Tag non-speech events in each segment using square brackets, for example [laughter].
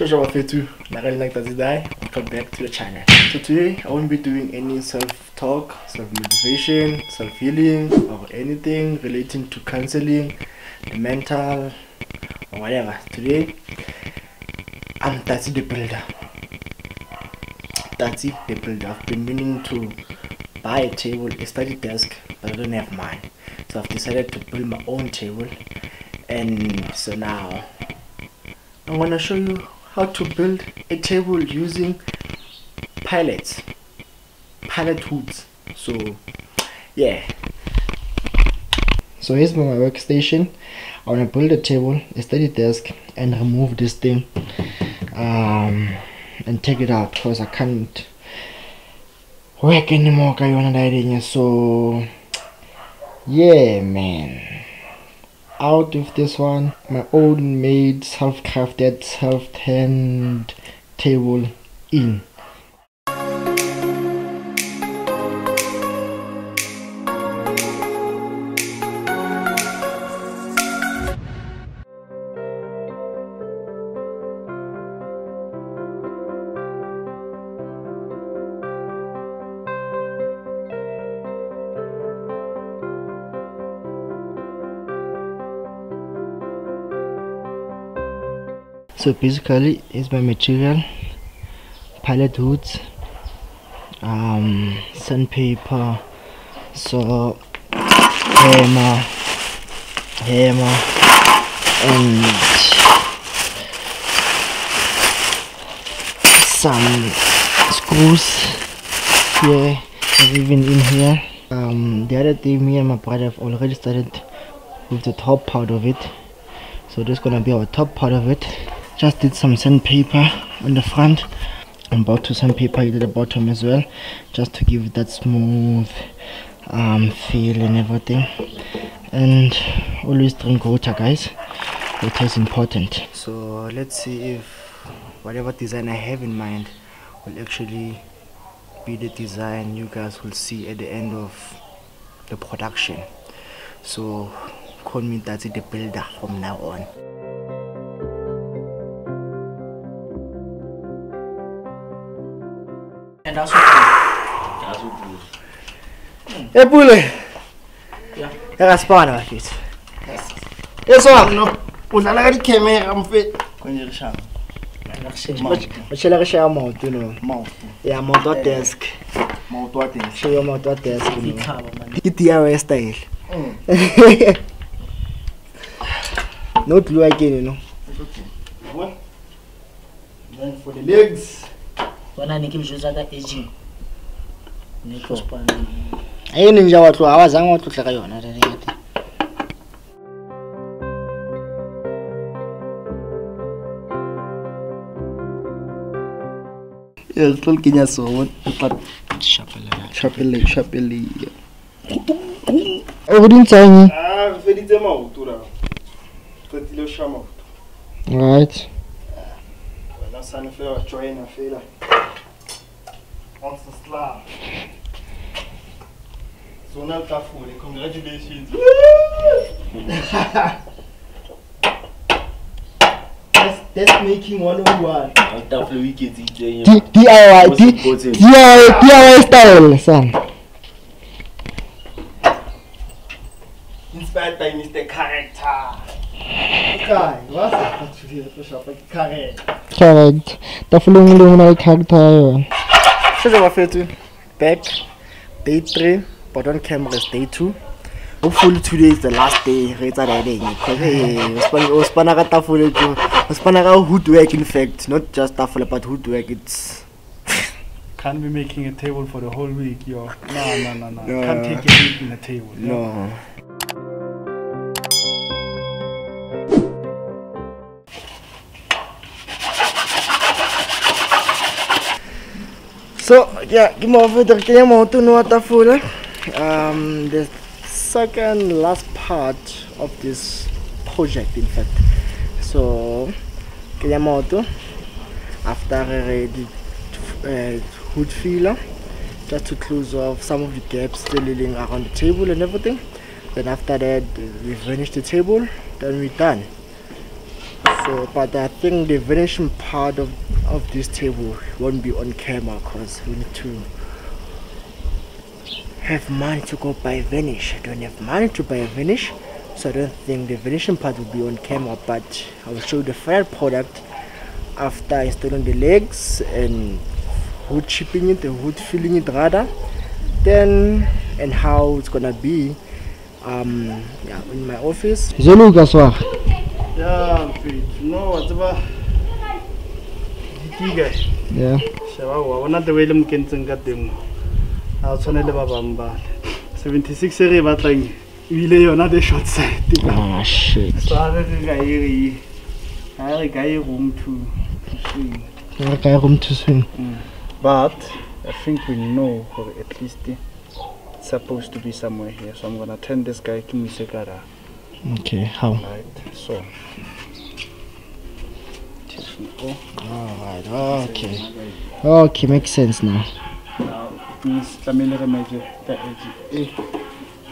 Shosha Wafetu, Narelle like Tazidai, welcome back to the channel. So today I won't be doing any self-talk, self-motivation, self-healing or anything relating to counseling, the mental or whatever. Today I'm Tati the Builder. Tati the Builder. I've been meaning to buy a table, a study desk, but I don't have mine. So I've decided to build my own table and so now I'm gonna show you how to build a table using pallets pallet woods. So yeah. So here's my workstation. I want to build a table a study desk and remove this thing um, and take it out because I can't work anymore so yeah man out of this one. My own made self-crafted self-tanned table in so basically is my material pallet woods um sandpaper so hammer hammer and some screws here even in here. Um the other thing me and my brother have already started with the top part of it. So this is gonna be our top part of it just did some sandpaper on the front. I'm about to sandpaper it at the bottom as well just to give that smooth um, feel and everything. And always drink water guys. Water is important. So let's see if whatever design I have in mind will actually be the design you guys will see at the end of the production. So call me that's the builder from now on And that's what That's what it is. Epule. Yeah. Yakaspana bakithi. Yeswa. No. Udlala ka di-camera mfethu. Kwenye lishanga. Mashela ka shaya maoto no. Maoto. Yeah, maoto wa desk. Maoto wa. Show your maoto wa desk no. Ke DIY style. Mm. [laughs] No glue again no. Okay. Then for the legs. Voilà une équipe Josada et Jim. Ne pose pas. Eh, ninja watu hawazangwa watu takayona rerengeti. Tol kinya sohon empat Chapelle Chapelle Oh din tsanyi Ah feditse maoto ra Qetile sha maoto Right Wena sana fela join afela fela. On se sla. Zona tafule. Congratulations. That's that's making 101. Tafule o iketsitseng. D- DIY What's D- important? DIY DIY style son. Inspired by Mr. Ah. Character. Okay, what's it? To shop character. Correct. Tafula nngwe le nngwe e na le character ya yona. Sheza bafethu back day 3 but on camera is day 2 hopefully today is the last day re etsa riding because o spana ka tafole tso o spana ka wood work in fact not just tafole but wood work it's [laughs] Can't be making a table for the whole week, yo. No, no, no, no. No. Can't take a week in a table. yo. no So yeah, ke mo fa ke kenya maoto no wa tafole. Um the second last part of this project in fact. So kenya maoto after re ready uh, wood filler just to close off some of the gaps still living around the table and everything. Then after that we finish the table, then we're done. So, but I think the finishing part of, of this table won't be on camera because we need to have money to go buy varnish. I don't have money to buy a varnish, so I don't think the finishing part will be on camera. But I will show you the final product after installing the legs and wood chipping it, the wood filling it rather, then and how it's gonna be um yeah in my office Zoluka swag. ya mfethu no wa tseba Yeah. sheba wa bona the way le mo kentseng ka teng mo. A o tshwane le ba bang bale 76 e re e batlang e, ebile yona the short side Ah shit. so a re re ka e re e a re ka e room to to swing Okay, room to swing. but I think we know for at least it's supposed to be somewhere here. So I'm gonna turn this guy to Misekara Okay, how? right so alright okay. Okay, makes sense now. now it means re measure the edge e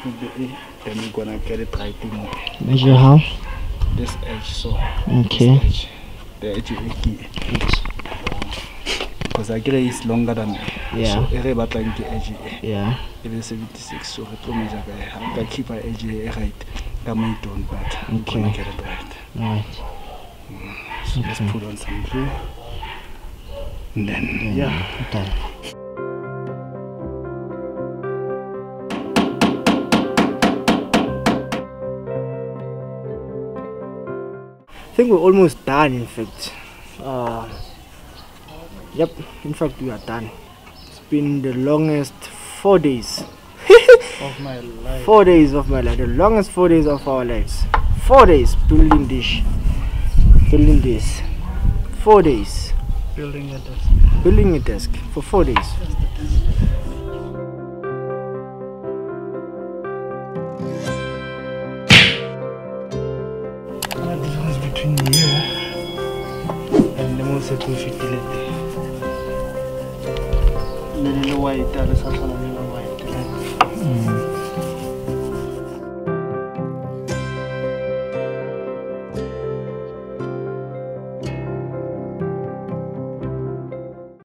to the e then we're gonna get it right in Measure how? this edge so. Okay. edge. The edge e ke because I get is longer than Yeah. so e re batlang ke edge e Yeah. e le 76 so re tlo measure ka e ha ka keep our edge e right. Ka my tone but we're gonna get it right. Alright. So let's put on some glue and then yeah. Done. I think we're almost done in fact. Uh, yep in fact we are done. It's been the longest four days. Of my [laughs] life. four days of my life. The longest four days of our lives. Four days building this building this. Four days. Building a desk. Building a desk for four days. The difference between here and the most white white mm.